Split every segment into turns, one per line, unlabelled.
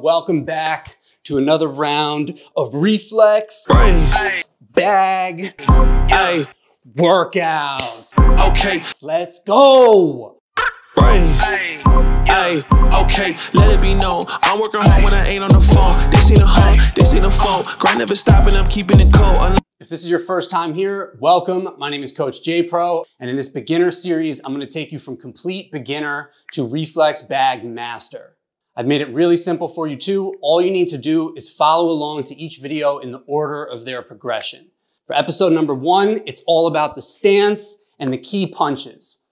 Welcome back to another round of reflex bag
hey,
workouts.
okay,
Let's go.
hey, hey, okay. Let it be known, I'm working hard when I ain't on the phone. This ain't a home, this ain't a phone. Grind never stopping, I'm keeping it cold.
If this is your first time here, welcome. My name is Coach J Pro, and in this beginner series, I'm gonna take you from complete beginner to reflex bag master. I've made it really simple for you too. All you need to do is follow along to each video in the order of their progression. For episode number one, it's all about the stance and the key punches.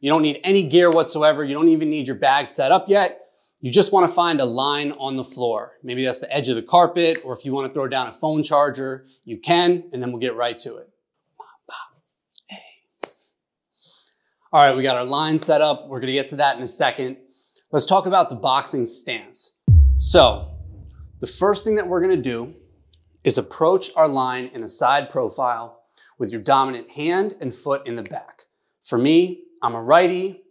You don't need any gear whatsoever. You don't even need your bag set up yet. You just want to find a line on the floor. Maybe that's the edge of the carpet, or if you want to throw down a phone charger, you can, and then we'll get right to it. All right, we got our line set up. We're gonna get to that in a second. Let's talk about the boxing stance. So, the first thing that we're gonna do is approach our line in a side profile with your dominant hand and foot in the back. For me, I'm a righty.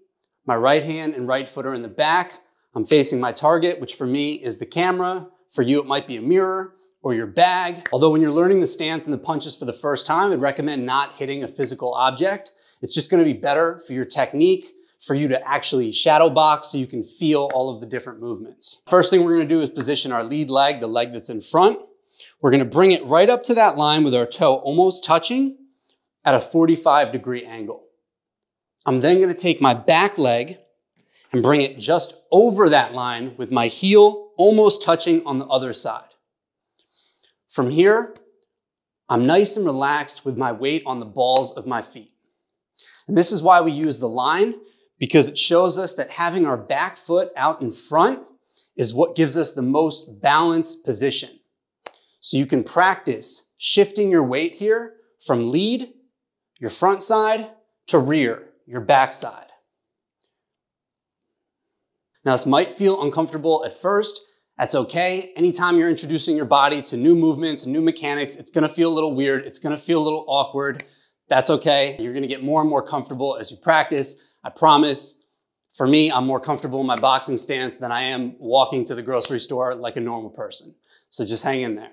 My right hand and right foot are in the back. I'm facing my target, which for me is the camera. For you, it might be a mirror or your bag. Although when you're learning the stance and the punches for the first time, I'd recommend not hitting a physical object. It's just gonna be better for your technique, for you to actually shadow box so you can feel all of the different movements. First thing we're gonna do is position our lead leg, the leg that's in front. We're gonna bring it right up to that line with our toe almost touching at a 45 degree angle. I'm then gonna take my back leg and bring it just over that line with my heel almost touching on the other side. From here, I'm nice and relaxed with my weight on the balls of my feet. And this is why we use the line, because it shows us that having our back foot out in front is what gives us the most balanced position. So you can practice shifting your weight here from lead, your front side, to rear, your back side. Now, this might feel uncomfortable at first. That's okay. Anytime you're introducing your body to new movements, new mechanics, it's gonna feel a little weird. It's gonna feel a little awkward. That's okay. You're gonna get more and more comfortable as you practice. I promise. For me, I'm more comfortable in my boxing stance than I am walking to the grocery store like a normal person. So just hang in there.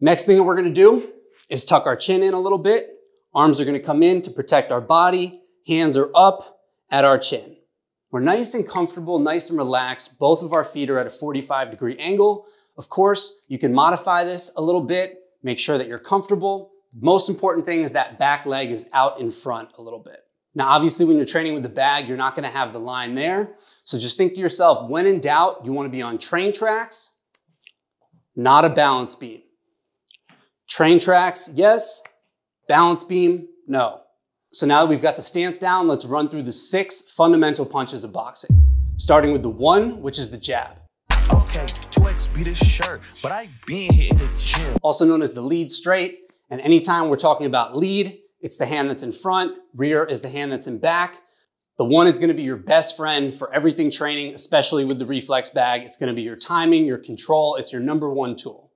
Next thing that we're gonna do is tuck our chin in a little bit. Arms are gonna come in to protect our body. Hands are up at our chin. We're nice and comfortable, nice and relaxed. Both of our feet are at a 45 degree angle. Of course, you can modify this a little bit. Make sure that you're comfortable. Most important thing is that back leg is out in front a little bit. Now, obviously, when you're training with the bag, you're not gonna have the line there. So just think to yourself, when in doubt, you wanna be on train tracks, not a balance beam. Train tracks, yes. Balance beam, no. So now that we've got the stance down, let's run through the six fundamental punches of boxing. Starting with the one, which is the jab.
Okay, 2X beat his shirt, but I been hitting the gym.
also known as the lead straight. And anytime we're talking about lead, it's the hand that's in front, rear is the hand that's in back. The one is gonna be your best friend for everything training, especially with the reflex bag. It's gonna be your timing, your control, it's your number one tool.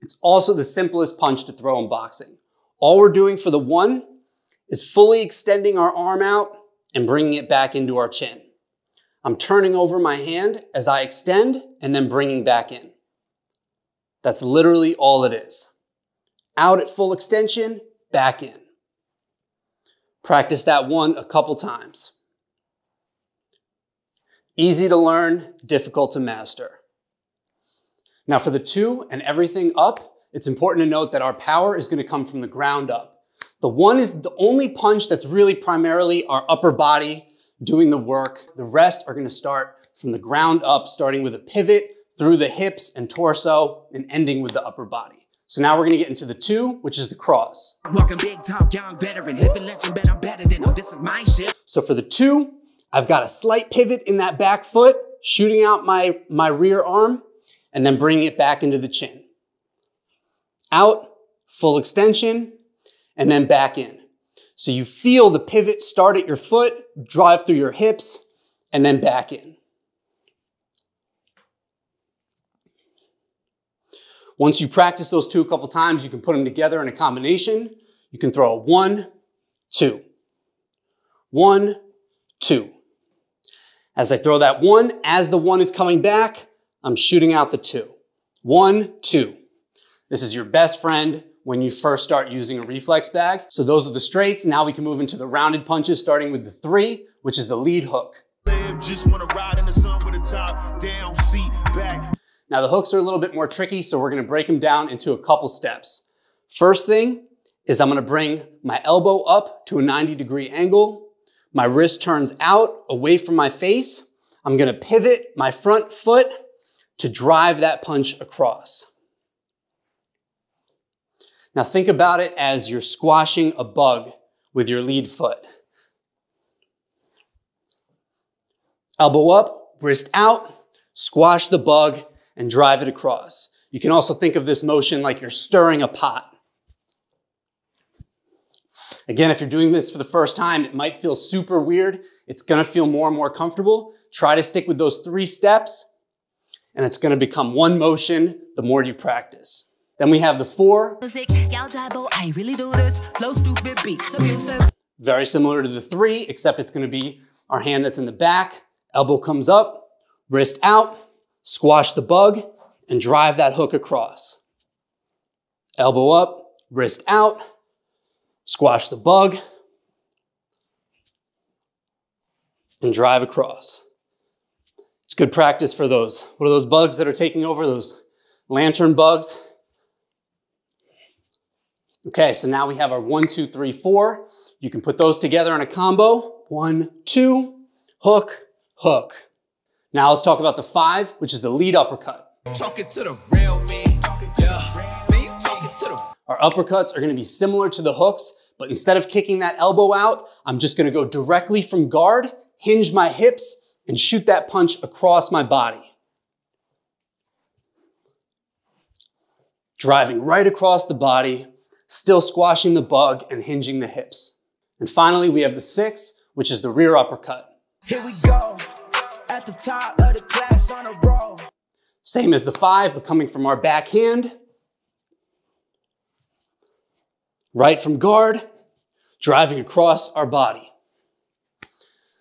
It's also the simplest punch to throw in boxing. All we're doing for the one is fully extending our arm out and bringing it back into our chin. I'm turning over my hand as I extend and then bringing back in. That's literally all it is out at full extension, back in. Practice that one a couple times. Easy to learn, difficult to master. Now for the two and everything up, it's important to note that our power is gonna come from the ground up. The one is the only punch that's really primarily our upper body doing the work. The rest are gonna start from the ground up, starting with a pivot through the hips and torso and ending with the upper body. So now we're gonna get into the two, which is the cross.
Walking big top, young veteran, living legend, bet I'm better than them. This is my shit.
So for the two, I've got a slight pivot in that back foot, shooting out my, my rear arm, and then bringing it back into the chin. Out, full extension, and then back in. So you feel the pivot start at your foot, drive through your hips, and then back in. Once you practice those two a couple times, you can put them together in a combination. You can throw a one, two, one, two. As I throw that one, as the one is coming back, I'm shooting out the two. One, two. This is your best friend when you first start using a reflex bag. So those are the straights. Now we can move into the rounded punches, starting with the three, which is the lead hook. Now the hooks are a little bit more tricky, so we're gonna break them down into a couple steps. First thing is I'm gonna bring my elbow up to a 90 degree angle. My wrist turns out away from my face. I'm gonna pivot my front foot to drive that punch across. Now think about it as you're squashing a bug with your lead foot. Elbow up, wrist out, squash the bug, and drive it across. You can also think of this motion like you're stirring a pot. Again, if you're doing this for the first time, it might feel super weird. It's gonna feel more and more comfortable. Try to stick with those three steps, and it's gonna become one motion the more you practice. Then we have the four,
Music, y'all jabbo, oh, I ain't really do this. Flow stupid beats, abusive.
very similar to the three, except it's gonna be our hand that's in the back, elbow comes up, wrist out, squash the bug, and drive that hook across. Elbow up, wrist out, squash the bug, and drive across. It's good practice for those. What are those bugs that are taking over? Those lantern bugs. Okay, so now we have our one, two, three, four. You can put those together in a combo. One, two, hook, hook. Now let's talk about the five, which is the lead uppercut.
Talking to the real me. Yeah. Man, you talking to the
Our uppercuts are gonna be similar to the hooks, but instead of kicking that elbow out, I'm just gonna go directly from guard, hinge my hips, and shoot that punch across my body. Driving right across the body, still squashing the bug and hinging the hips. And finally, we have the six, which is the rear uppercut.
Here we go. The top of the class on a roll.
Same as the five, but coming from our backhand. Right from guard, driving across our body.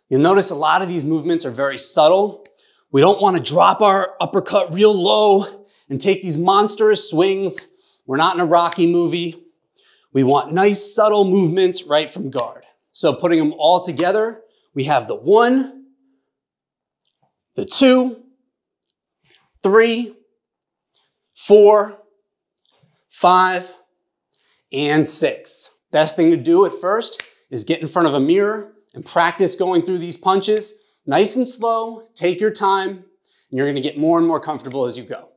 You'll notice a lot of these movements are very subtle. We don't want to drop our uppercut real low and take these monstrous swings. We're not in a Rocky movie. We want nice, subtle movements right from guard. So putting them all together, we have the one, the two, three, four, five, and six. Best thing to do at first is get in front of a mirror and practice going through these punches nice and slow. Take your time, and you're gonna get more and more comfortable as you go.